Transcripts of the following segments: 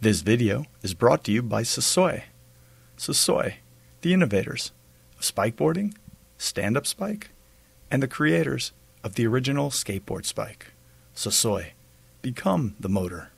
This video is brought to you by Susoix. Susoix, the innovators of spikeboarding, stand up spike, and the creators of the original skateboard spike. Susoix, become the motor.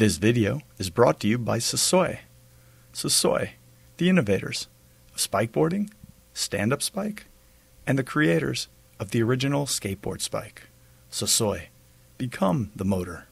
This video is brought to you by Susoix. Susoix, the innovators of spikeboarding, stand up spike, and the creators of the original skateboard spike. Susoix, become the motor.